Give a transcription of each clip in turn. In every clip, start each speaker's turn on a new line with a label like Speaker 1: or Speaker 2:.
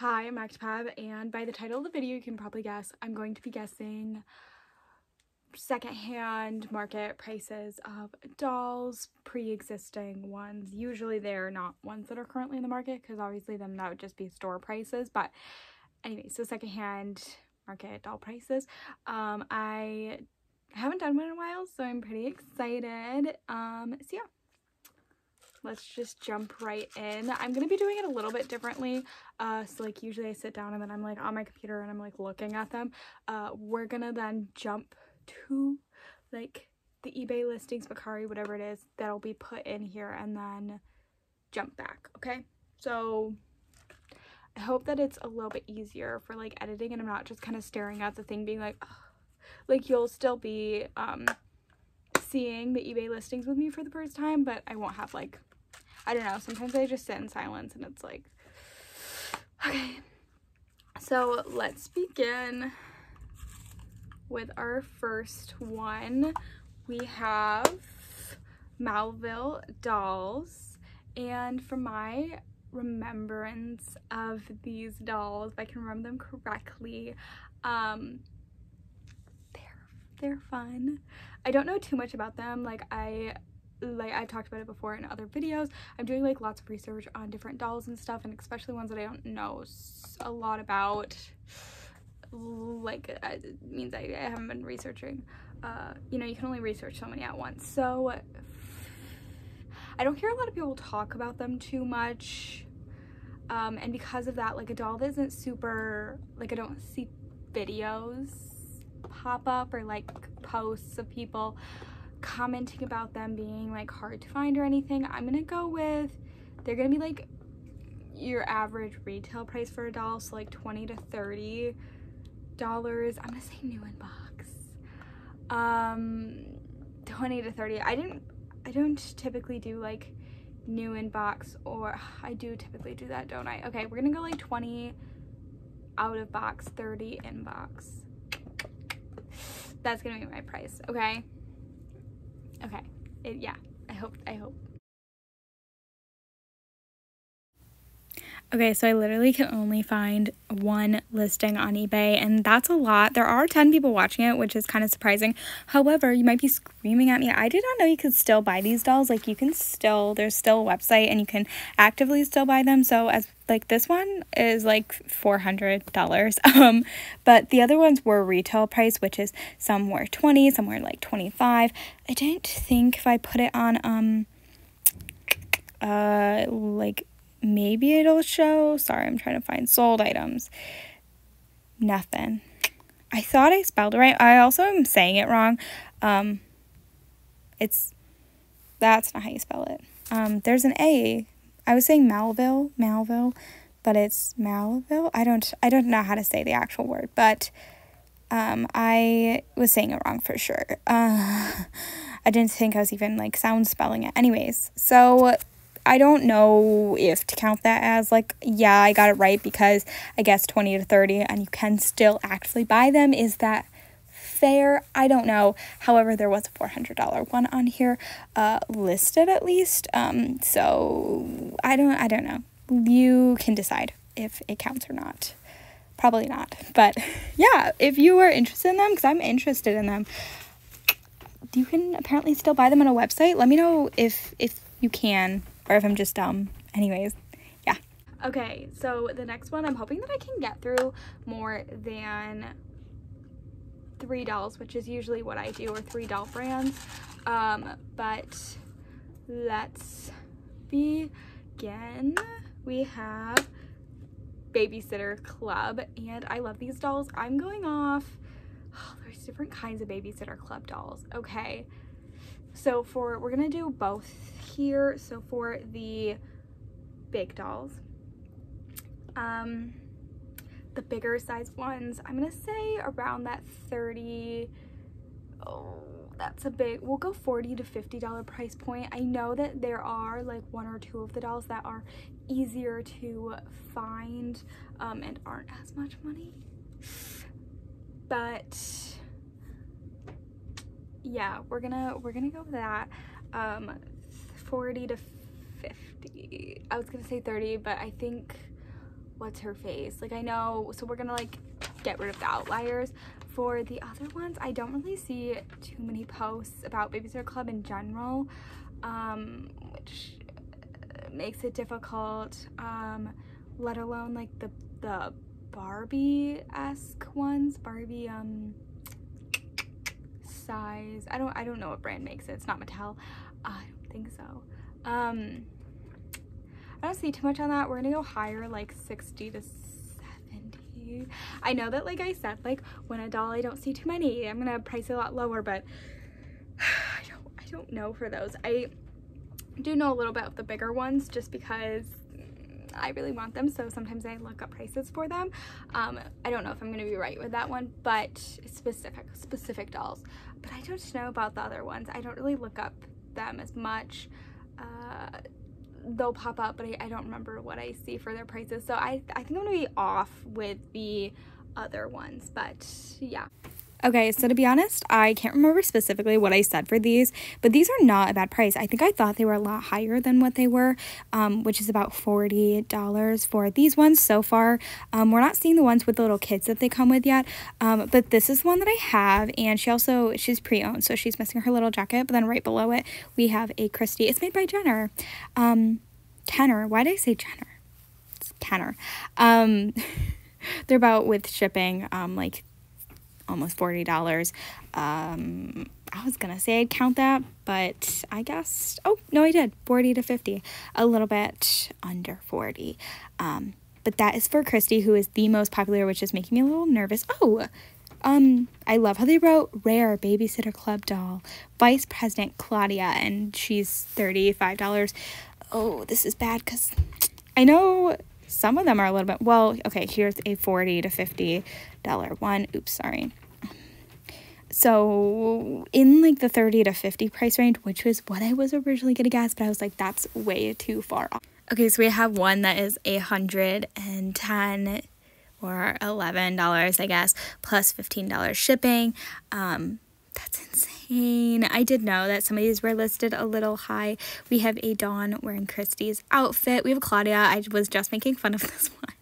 Speaker 1: Hi, I'm ECTPEB, and by the title of the video, you can probably guess I'm going to be guessing secondhand market prices of dolls, pre-existing ones. Usually they're not ones that are currently in the market because obviously then that would just be store prices. But anyway, so secondhand market doll prices. Um, I haven't done one in a while, so I'm pretty excited. Um, so yeah let's just jump right in. I'm going to be doing it a little bit differently. Uh, so like usually I sit down and then I'm like on my computer and I'm like looking at them. Uh, we're going to then jump to like the eBay listings, Mercari, whatever it is, that'll be put in here and then jump back. Okay. So I hope that it's a little bit easier for like editing and I'm not just kind of staring at the thing being like, like you'll still be, um, seeing the eBay listings with me for the first time, but I won't have like I don't know. Sometimes I just sit in silence and it's like, okay. So let's begin with our first one. We have Malville Dolls. And for my remembrance of these dolls, if I can remember them correctly, um, they're, they're fun. I don't know too much about them. Like I like I've talked about it before in other videos, I'm doing like lots of research on different dolls and stuff and especially ones that I don't know a lot about like uh, it means I, I haven't been researching. Uh you know you can only research so many at once. So I don't hear a lot of people talk about them too much um and because of that like a doll that isn't super like I don't see videos pop up or like posts of people commenting about them being like hard to find or anything. I'm gonna go with, they're gonna be like your average retail price for a doll, so like 20 to 30 dollars. I'm gonna say new in box. Um, 20 to 30. I didn't, I don't typically do like new in box or I do typically do that, don't I? Okay, we're gonna go like 20 out of box, 30 in box. That's gonna be my price, okay? Okay. It, yeah. I hope. I hope.
Speaker 2: Okay, so I literally can only find one listing on eBay, and that's a lot. There are 10 people watching it, which is kind of surprising. However, you might be screaming at me. I did not know you could still buy these dolls. Like, you can still, there's still a website, and you can actively still buy them. So, as like this one is like $400. Um, but the other ones were retail price, which is some were 20, some were like 25. I didn't think if I put it on, um, uh, like maybe it'll show. Sorry, I'm trying to find sold items. Nothing. I thought I spelled it right. I also am saying it wrong. Um, it's that's not how you spell it. Um, there's an A. I was saying Malville, Malville, but it's Malville. I don't I don't know how to say the actual word, but um, I was saying it wrong for sure. Uh, I didn't think I was even like sound spelling it. Anyways, so I don't know if to count that as like, yeah, I got it right because I guess 20 to 30 and you can still actually buy them. Is that fair? I don't know. However, there was a $400 one on here uh, listed at least. Um, so I don't, I don't know. You can decide if it counts or not. Probably not. But yeah, if you are interested in them, because I'm interested in them, you can apparently still buy them on a website. Let me know if if you can or if I'm just dumb. Anyways, yeah.
Speaker 1: Okay, so the next one, I'm hoping that I can get through more than three dolls, which is usually what I do, or three doll brands. Um, but let's begin. We have Babysitter Club, and I love these dolls. I'm going off, oh, there's different kinds of Babysitter Club dolls. Okay, so for, we're gonna do both here. So for the big dolls, um, the bigger size ones, I'm gonna say around that 30, oh, that's a big, we'll go 40 to $50 price point. I know that there are like one or two of the dolls that are easier to find um, and aren't as much money. But yeah, we're gonna we're gonna go with that. Um, 40 to 50. I was gonna say 30, but I think what's her face. Like I know, so we're gonna like get rid of the outliers. For the other ones, I don't really see too many posts about Babysitter Club in general, um, which makes it difficult, um, let alone like the, the Barbie-esque ones, Barbie, um, size. I don't, I don't know what brand makes it. It's not Mattel. I don't think so. Um, I don't see too much on that. We're gonna go higher, like 60 to 70. I know that, like I said, like when a doll I don't see too many, I'm gonna price it a lot lower, but I don't, I don't know for those. I do know a little bit of the bigger ones just because I really want them so sometimes I look up prices for them um, I don't know if I'm gonna be right with that one but specific specific dolls but I don't know about the other ones I don't really look up them as much uh, they'll pop up, but I, I, don't remember what I see for their prices. So I, I think I'm gonna be off with the other ones, but yeah.
Speaker 2: Okay, so to be honest, I can't remember specifically what I said for these, but these are not a bad price. I think I thought they were a lot higher than what they were, um, which is about $40 for these ones so far. Um, we're not seeing the ones with the little kids that they come with yet, um, but this is the one that I have, and she also, she's pre-owned, so she's missing her little jacket, but then right below it, we have a Kristy. It's made by Jenner. Um. Why did I say Jenner? It's. Um, they're about with shipping, um, like almost $40. Um, I was going to say I'd count that, but I guess, oh, no, I did. 40 to 50. A little bit under 40. Um, but that is for Kristy, who is the most popular, which is making me a little nervous. Oh, um, I love how they wrote Rare Babysitter Club doll, Vice President Claudia, and she's $35. Oh, this is bad because I know some of them are a little bit, well, okay, here's a 40 to $50 one. Oops, sorry. So in like the 30 to 50 price range, which was what I was originally gonna guess, but I was like, that's way too far off. Okay, so we have one that is a hundred and ten or eleven dollars, I guess, plus fifteen dollars shipping. Um, that's insane. I did know that some of these were listed a little high. We have a Dawn wearing Kristy's outfit. We have Claudia. I was just making fun of this one.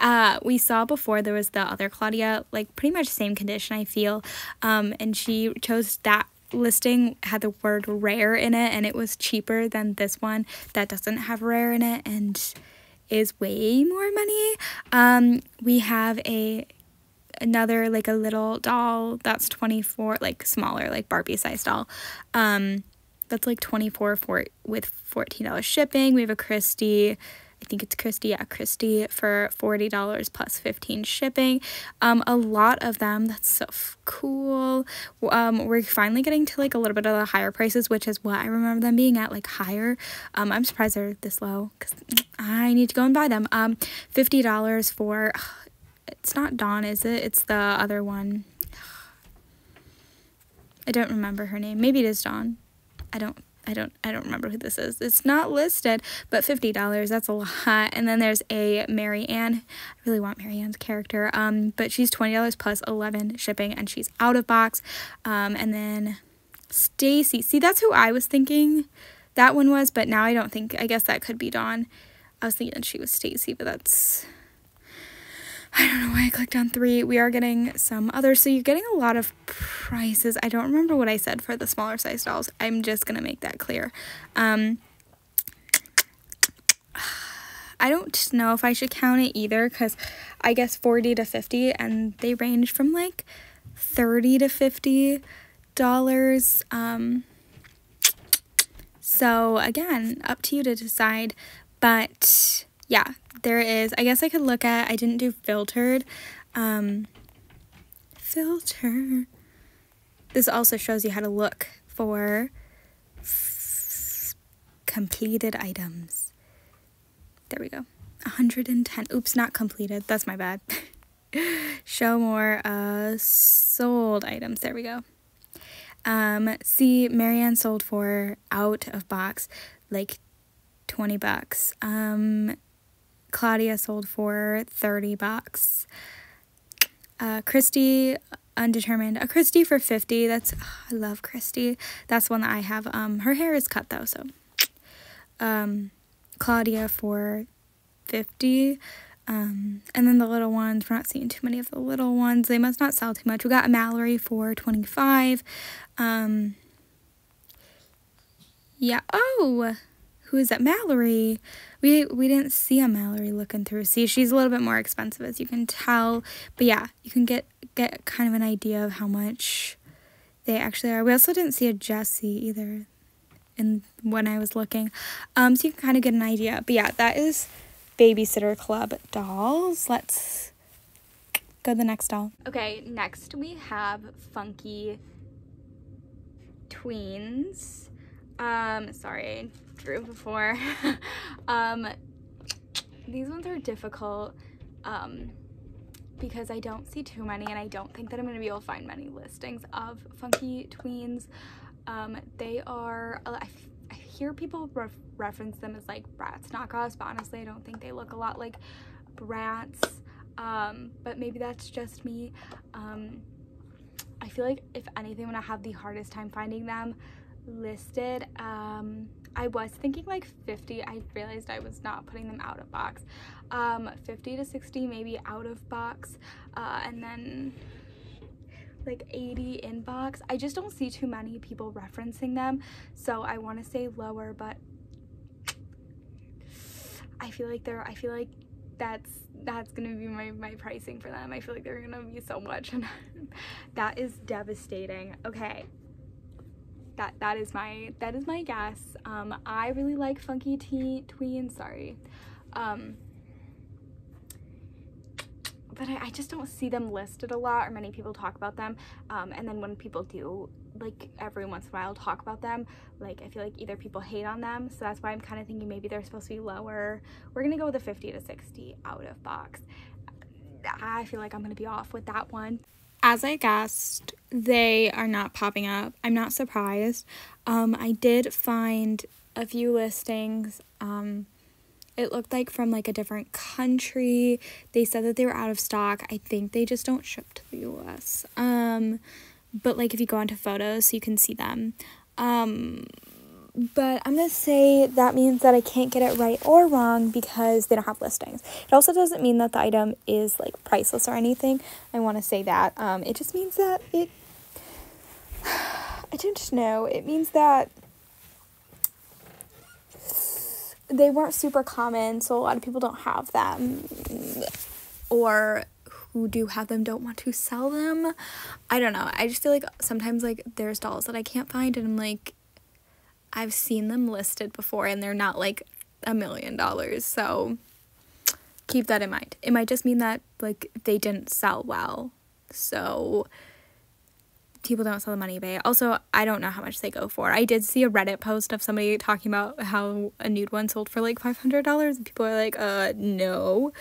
Speaker 2: Uh, we saw before there was the other Claudia, like pretty much same condition, I feel. Um, and she chose that listing had the word rare in it and it was cheaper than this one that doesn't have rare in it and is way more money. Um, we have a another like a little doll that's 24 like smaller like barbie size doll um that's like 24 for with $14 shipping we have a christie I think it's Kristy, yeah, Kristy for $40 plus 15 shipping. Um, a lot of them, that's so cool. Um, we're finally getting to like a little bit of the higher prices, which is what I remember them being at like higher. Um, I'm surprised they're this low because I need to go and buy them. Um, $50 for it's not Dawn, is it? It's the other one. I don't remember her name. Maybe it is Dawn. I don't I don't I don't remember who this is. It's not listed, but $50, that's a lot. And then there's a Mary Anne. I really want Mary Anne's character. Um, but she's $20 plus 11 shipping and she's out of box. Um, and then Stacey. See, that's who I was thinking that one was, but now I don't think I guess that could be Dawn. I was thinking that she was Stacey, but that's I don't know why I clicked on three. We are getting some others. So you're getting a lot of prices. I don't remember what I said for the smaller size dolls. I'm just going to make that clear. Um, I don't know if I should count it either because I guess 40 to 50 and they range from like 30 to 50 dollars. Um, so again, up to you to decide. But yeah, there is, I guess I could look at, I didn't do filtered. Um, filter. This also shows you how to look for completed items. There we go. 110. Oops, not completed. That's my bad. Show more uh, sold items. There we go. Um, see, Mary Anne sold for out of box like 20 bucks. Um, Claudia sold for 30 bucks. Uh, Kristy undetermined a Kristy for 50 that's oh, I love Kristy that's one that I have um her hair is cut though so um Claudia for 50 Um, and then the little ones, we're not seeing too many of the little ones. They must not sell too much. We got a Mallory for 25. Um, yeah. Oh, who is that? Mallory. We we didn't see a Mallory looking through. See, she's a little bit more expensive as you can tell. But yeah, you can get get kind of an idea of how much they actually are. We also didn't see a Jessi either in when I was looking. Um, so you can kind of get an idea. But yeah, that is Babysitter Club dolls. Let's go to the next doll.
Speaker 1: Okay, next we have Funky Tweens. Um, sorry, I drew before. um, these ones are difficult um, because I don't see too many and I don't think that I'm going to be able to find many listings of Funky Tweens. Um, they are, I, I hear people ref reference them as like Bratz knockoffs, but honestly I don't think they look a lot like Bratz. Um, but maybe that's just me. Um, I feel like if anything, when I have the hardest time finding them listed, um, I was thinking like 50. I realized I was not putting them out of box. Um, 50 to 60 maybe out of box. Uh, and then like 80 in box. I just don't see too many people referencing them. So I want to say lower, but I feel like they're, I feel like that's that's gonna be my, my pricing for them. I feel like they're gonna be so much and that is devastating. Okay. That that is my that is my guess. Um I really like funky teen tweens, sorry. Um but I, I, just don't see them listed a lot or many people talk about them um, and then when people do like every once in a while talk about them like I feel like either people hate on them so that's why I'm kind of thinking maybe they're supposed to be lower we're gonna go with a 50 to 60 out of box I feel like I'm gonna be off with that one
Speaker 2: as I guessed they are not popping up I'm not surprised um, I did find a few listings um, it looked like from like a different country. They said that they were out of stock. I think they just don't ship to the US. Um but like if you go onto photos you can see them. Um but I'm to say that means that I can't get it right or wrong because they don't have listings. It also doesn't mean that the item is like priceless or anything. I want to say that. Um it just means that it I don't know. It means that they weren't super common, so a lot of people don't have them. Or who do have them don't want to sell them. I don't know. I just feel like sometimes like there's dolls that I can't find and I'm like I've seen them listed before and they're not like a million dollars. So keep that in mind. It might just mean that like they didn't sell well. So people don't sell them on eBay. Also, I don't know how much they go for. I did see a Reddit post of somebody talking about how a nude one sold for like $500 and people are like, uh, no.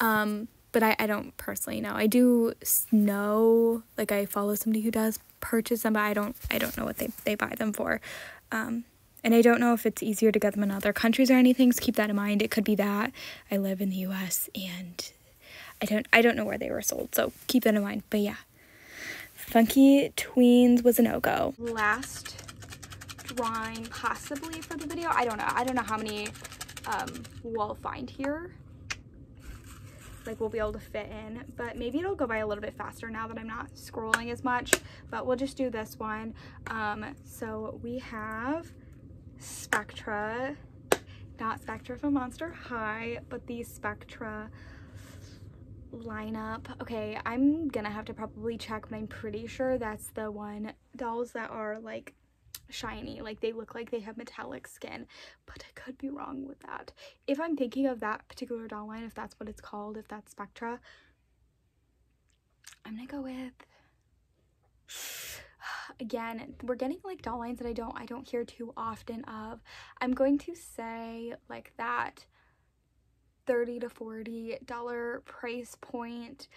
Speaker 2: Um, but I, I don't personally know. I do know, like I follow somebody who does purchase them, but I don't, I don't know what they, they buy them for. Um, and I don't know if it's easier to get them in other countries or anything, so keep that in mind. It could be that I live in the US and I don't I don't know where they were sold, so keep that in mind. But yeah. Funky Tweens was a no-go.
Speaker 1: Last drawing possibly for the video. I don't know. I don't know how many um, we'll find here. Like we'll be able to fit in, but maybe it'll go by a little bit faster now that I'm not scrolling as much, but we'll just do this one. Um, so we have Spectra, not Spectra from Monster High, but the Spectra lineup. Okay, I'm gonna have to probably check, but I'm pretty sure that's the one dolls that are like shiny like they look like they have metallic skin but i could be wrong with that if i'm thinking of that particular doll line if that's what it's called if that's spectra i'm gonna go with again we're getting like doll lines that i don't i don't hear too often of. I'm going to say like that 30 to 40 dollar price point.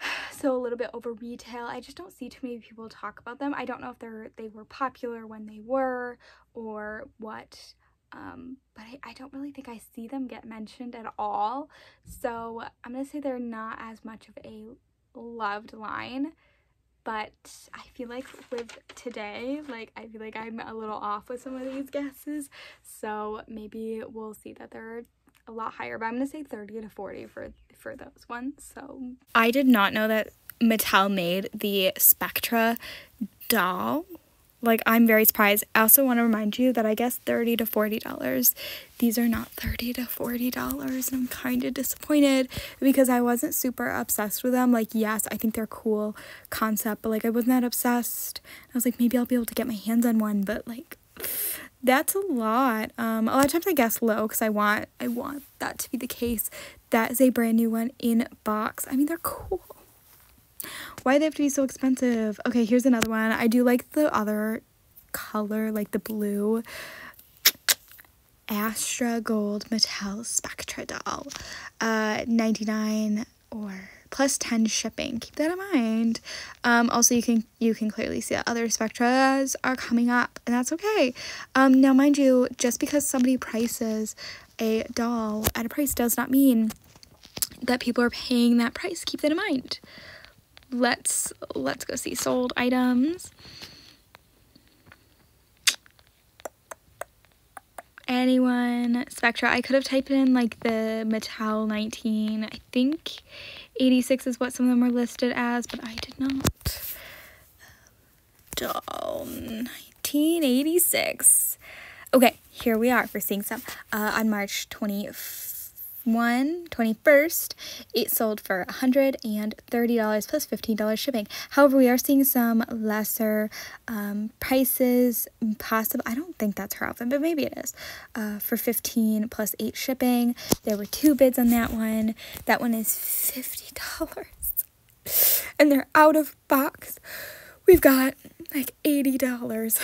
Speaker 1: So a little bit over retail. I just don't see too many people talk about them. I don't know if they're they were popular when they were or what um, but I, I don't really think i see them get mentioned at all. So i'm gonna say they're not as much of a loved line but I feel like with today, like I feel like I'm a little off with some of these guesses. So maybe we'll see that they're a lot higher, but I'm gonna say 30 to 40 for for those ones. So
Speaker 2: I did not know that Mattel made the Spectra doll. Like I'm very surprised. I also want to remind you that I guess 30 to 40 dollars. These are not 30 to 40 dollars and I'm kind of disappointed because I wasn't super obsessed with them. Like yes, I think they're cool concept, but like I wasn't that obsessed. I was like maybe I'll be able to get my hands on one, but like that's a lot. Um, a lot of times I guess low because I want I want that to be the case. That is a brand new one in box. I mean they're cool. Why they have to be so expensive? Okay, here's another one. I do like the other color, like the blue. Astra Gold Mattel Spectra doll. Uh, 99 or plus 10 shipping. Keep that in mind. Um, also, you can you can clearly see that other Spectras are coming up, and that's okay. Um, now, mind you, just because somebody prices a doll at a price does not mean that people are paying that price. Keep that in mind let's let's go see sold items. Anyone Spectra? I could have typed in like the Mattel 19. I think 86 is what some of them were listed as, but I did not. Doll 1986. Okay, here we are. We're seeing some uh, on March 24th 1 21st it sold for $130 plus $15 shipping. However we are seeing some lesser um, prices possible i don't think that's her outfit but maybe it is uh, for 15 plus 8 shipping. There were two bids on that one. That one is $50 and they're out of box. We've got like $80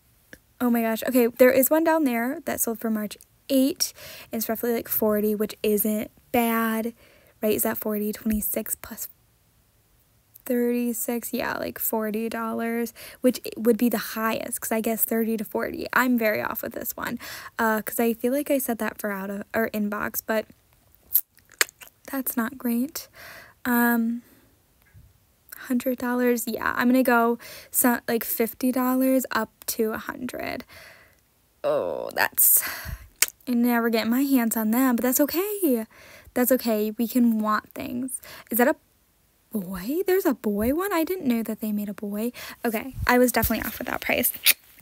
Speaker 2: oh my gosh. Okay there is one down there that sold for march 8 it's roughly like 40 which isn't bad right? Is that 40 26 plus 36 yeah like $40 which would be the highest because i guess 30 to 40 i'm very off with this one uh because i feel like i said that for out of or inbox but that's not great. Um hundred dollars? Yeah i'm gonna go so like fifty dollars up to a hundred. Oh that's and never get my hands on them, but that's okay. That's okay. We can want things. Is that a boy? There's a boy one? I didn't know that they made a boy. Okay, I was definitely off with that price.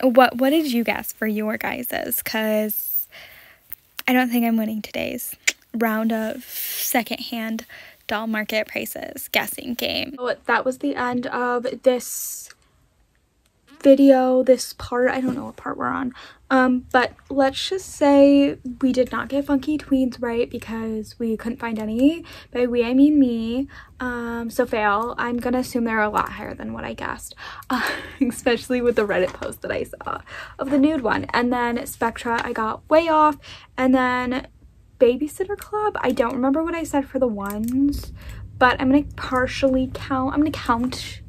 Speaker 2: What what did you guess for your guys's? Cause I don't think I'm winning today's round of secondhand doll market prices guessing game.
Speaker 1: So that was the end of this video, this part. I don't know what part we're on. Um, but let's just say we did not get Funky Tweens right because we couldn't find any. By we, I mean me. Um, so fail. I'm gonna assume they're a lot higher than what I guessed, uh, especially with the Reddit post that I saw of the nude one. And then Spectra, I got way off. And then Babysitter Club, I don't remember what I said for the ones, but I'm gonna partially count. I'm gonna count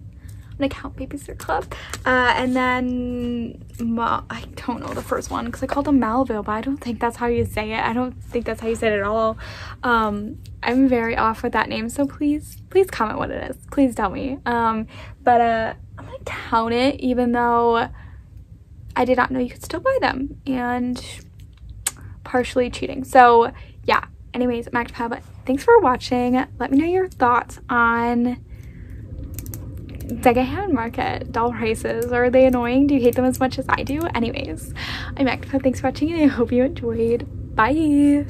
Speaker 1: an account babysitter club. Uh, and then Ma I don't know the first one because I called them Malville but I don't think that's how you say it. I don't think that's how you say it at all. Um, I'm very off with that name so please please comment what it is. Please tell me. Um, but uh, I'm gonna count it even though I did not know you could still buy them and partially cheating. So yeah. Anyways Mac Pub thanks for watching. Let me know your thoughts on secondhand market doll prices. Are they annoying? Do you hate them as much as I do? Anyways, I'm Active. Thanks for watching and I hope you enjoyed. Bye!